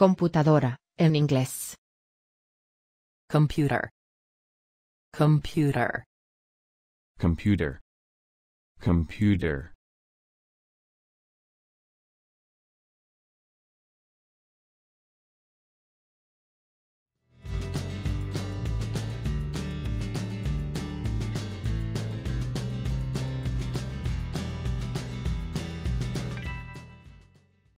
Computadora, en inglés. Computer. Computer. Computer. Computer.